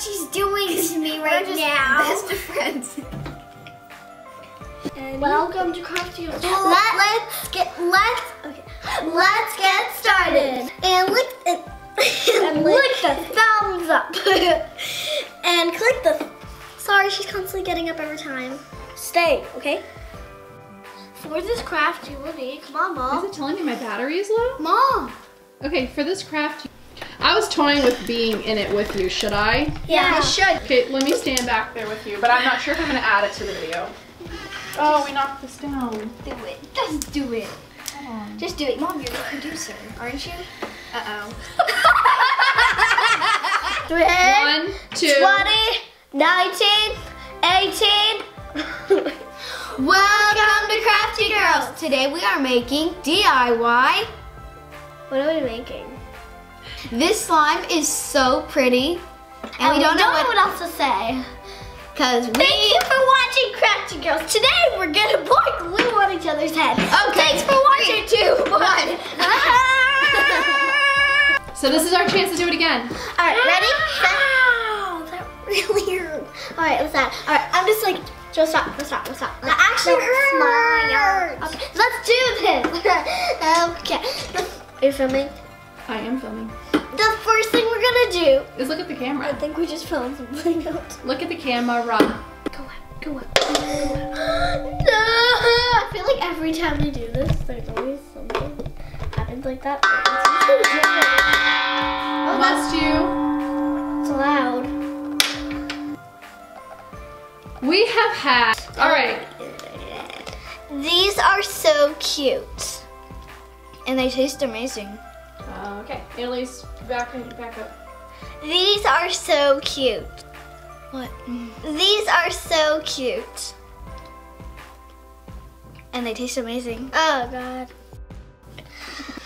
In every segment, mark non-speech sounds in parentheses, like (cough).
she's doing to me We're right just now. best of friends. (laughs) Welcome to Crafty. Let, let's get let's okay. Let's get started. And lick and, (laughs) and lick the thumbs up. (laughs) and click the. Sorry, she's constantly getting up every time. Stay, okay? For this craft, you will need. Come on, mom. Is mom. it telling me my battery is low? Mom. Okay, for this craft, I was toying with being in it with you. Should I? Yeah. You should. Okay, let me stand back there with you, but I'm not sure if I'm gonna add it to the video. Oh, we knocked this down. Do it. Just do it. Just do it. Mom, you're the producer, aren't you? Uh-oh. (laughs) Three, One, two. 20, 19, 18. (laughs) Welcome to Crafty Girls. Today we are making DIY. What are we making? This slime is so pretty. And, we don't know what, else to say. Cause we Thank you for watching Crafty Girls. Today we're gonna pour glue on each other's head. Okay. Thanks for watching. Three, two, one. So this is our chance to do it again. Alright, ready? Ow, that really hurt. Alright, what's that? Alright, I'm just like, just stop, just stop, just stop. That actually hurts. Okay, let's do this. (laughs) okay. Are you filming? I am filming. The first thing we're gonna do, Is look at the camera. I think we just filmed something else. Look at the camera. Go up, go up. no! (gasps) I feel like every time we do this, there's always something happens like that. (laughs) Must you? It's loud. We have had. All right. These are so cute. And they taste amazing. Uh, okay, Annalise, back back up. These are so cute. What? These are so cute. And they taste amazing. Oh god.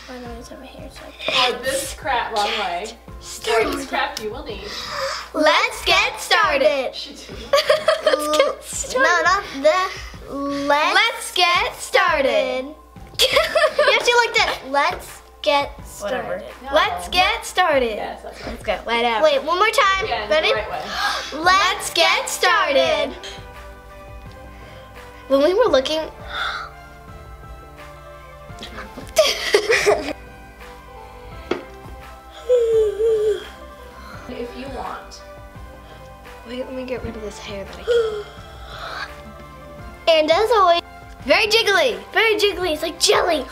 My nose over here. So. Oh, this crap wrong way. Start. This crap you will need. Let's get started. (laughs) (laughs) Let's get started. No, not the. Let's, Let's get started. (laughs) you have to like that. Let's get started. Whatever. Let's get started. Yes, that's right. Let's go. Wait. Wait, one more time. Again, Ready? the right way. (gasps) Let's get started. When we were looking. (gasps) If you want. Wait, let me get rid of this hair that I can. (gasps) and as always, very jiggly. Very jiggly. It's like jelly.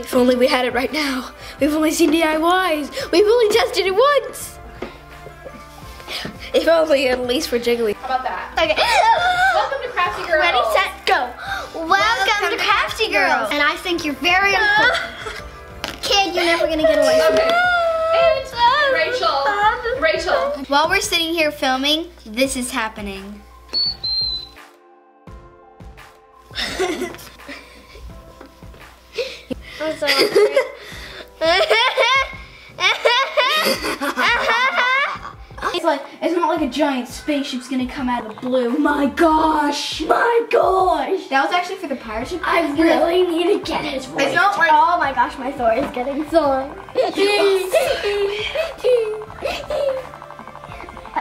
If only we had it right now. We've only seen DIYs. We've only tested it once. If only at least for jiggly. How about that? Okay. (gasps) Welcome to Crafty Girls. Ready, set, go. Welcome, to Crafty Girls. And I think you're very important. (laughs) Kid, you're never gonna get away from Okay. me. And Rachel. Rachel. While we're sitting here filming, this is happening. I'm sorry. It's like it's not like a giant spaceship's gonna come out of the blue. My gosh, my gosh. That was actually for the pirate ship. I really need to get his voice. It's not like- oh my gosh, my throat is getting sore. (laughs) (laughs)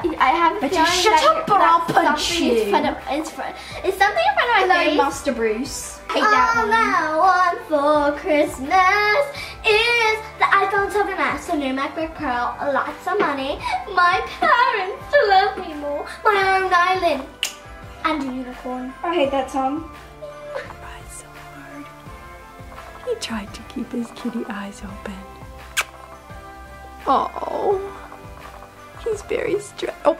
I, I have a But you feeling shut that up you're- or I'll that punch something you. Is, front of, is, front, is something in front of my Hello, face? Master Bruce. Hate All that one. I want for Christmas is the iPhone 7s, a new MacBook Pro, lots of money, my parents to love me more, my own island, and a unicorn. I hate that song. tried so hard. He tried to keep his kitty eyes open. Oh, he's very stressed. Oh,